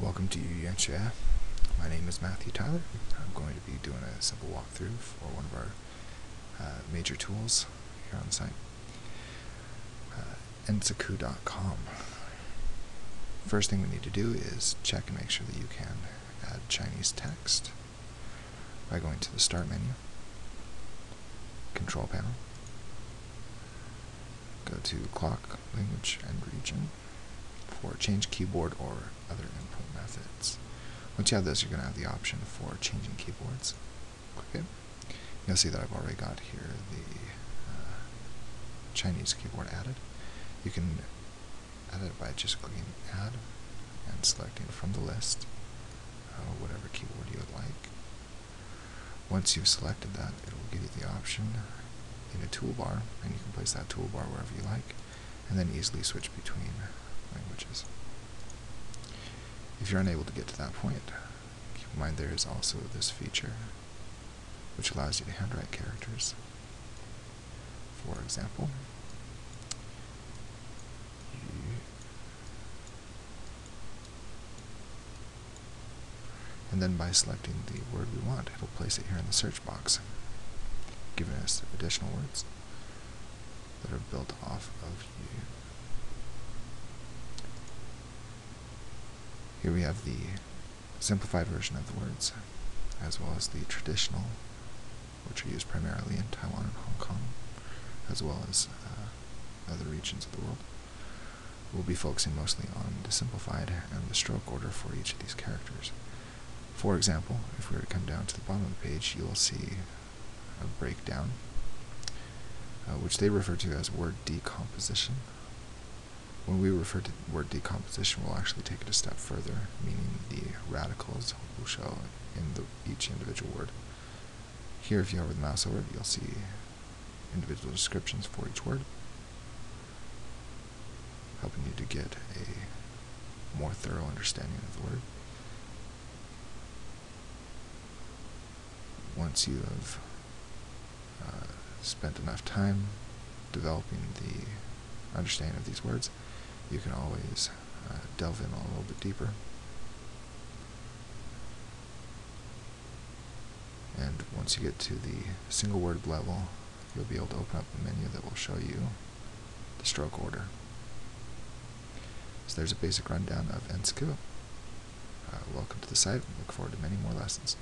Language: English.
Welcome to Yuanxue. My name is Matthew Tyler. I'm going to be doing a simple walkthrough for one of our uh, major tools here on the site, uh. First thing we need to do is check and make sure that you can add Chinese text by going to the Start menu, Control Panel, go to Clock, Language, and Region for Change Keyboard or other input methods. Once you have this, you're going to have the option for changing keyboards. Click it. You'll see that I've already got here the uh, Chinese keyboard added. You can add it by just clicking Add and selecting from the list uh, whatever keyboard you would like. Once you've selected that, it will give you the option in a toolbar, and you can place that toolbar wherever you like, and then easily switch between If you're unable to get to that point, keep in mind there is also this feature which allows you to handwrite characters. For example, and then by selecting the word we want, it'll place it here in the search box, giving us additional words that are built off of you. Here we have the simplified version of the words, as well as the traditional, which are used primarily in Taiwan and Hong Kong, as well as uh, other regions of the world. We'll be focusing mostly on the simplified and the stroke order for each of these characters. For example, if we were to come down to the bottom of the page, you'll see a breakdown, uh, which they refer to as word decomposition. When we refer to word decomposition, we'll actually take it a step further, meaning the radicals will show in the, each individual word. Here, if you hover the mouse over it, you'll see individual descriptions for each word, helping you to get a more thorough understanding of the word. Once you have uh, spent enough time developing the understanding of these words, you can always uh, delve in a little bit deeper. And once you get to the single word level, you'll be able to open up a menu that will show you the stroke order. So there's a basic rundown of nciku. Uh, welcome to the site. Look forward to many more lessons.